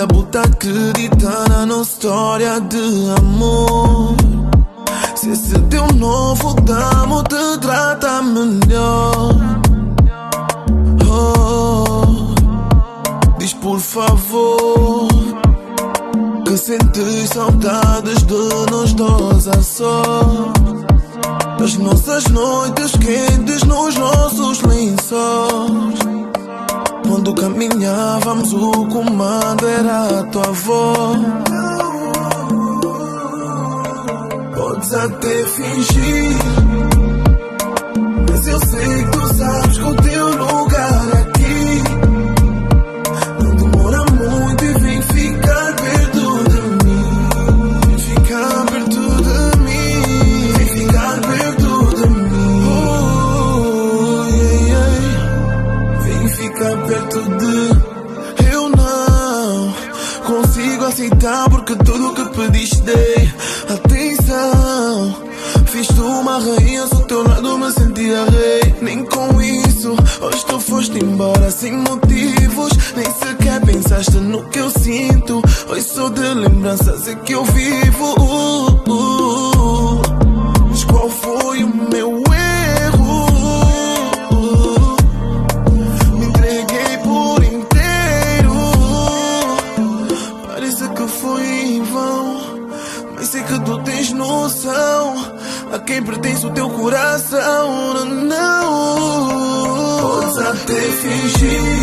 Se ainda botar acreditar na nossa história de amor. Se esse teu novo damo te trata melhor. Oh, diz por favor que sentes saudades de nós dois a só. As nossas noites quentes nos nossos lençóis. Quando caminhávamos, o comando era a tua voz. Podes até fingir, aceitar porque tudo que pediste dei atenção. Fiz-te uma rainha, sou teu lado me sentia rei. Nem com isso, hoje tu foste embora sem motivos. Nem sequer pensaste no que eu sinto. Hoje sou de lembranças é que eu vivo. Uh, uh, uh. A quem pertence o teu coração. Não, não. Podes até fingir,